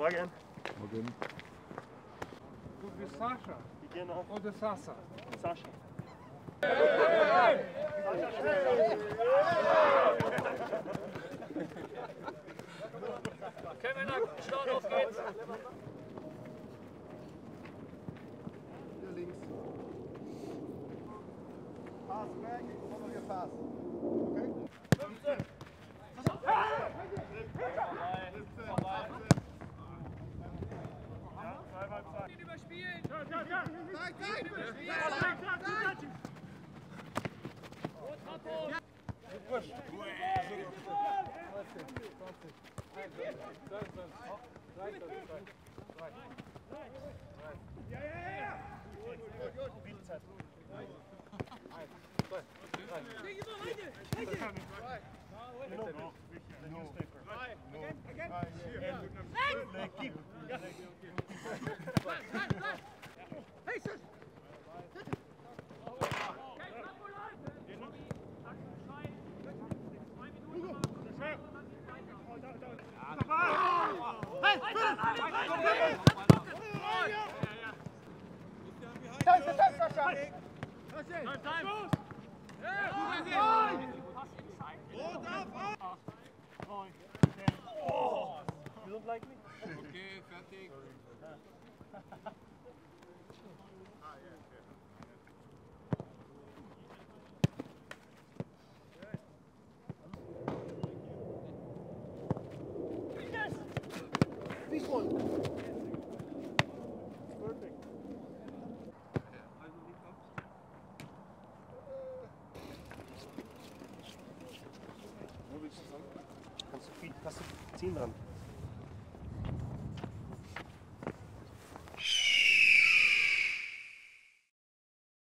Morgen. Morgen. Du bist Sascha Genau. oder Sasa? Sascha. Kevin, Start, auf geht's! Hier links. Pass weg, follow your pass. Don't like me? Okay, fertig. This one. Perfect. Wo willst du Kannst du viel, kannst du ziehen dran.